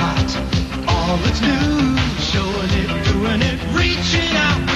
hot. All that's new, showing it, doing it, reaching out.